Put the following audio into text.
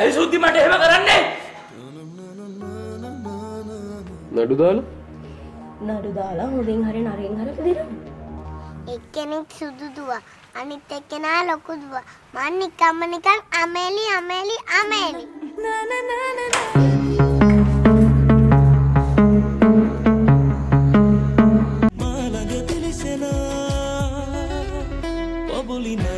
ඇයි සුද්ධි මට එහෙම කරන්නේ? නඩු දාලා නඩු දාලා හොඳින් හරි නරින් හරි දිරන්න. එක්කෙනෙක් සුදු දුව, අනිත් එක්කෙනා ලොකු දුව. මං නිකම්ම නිකන් අමෙලි අමෙලි අමෙලි. නා නා නා නා Bolina.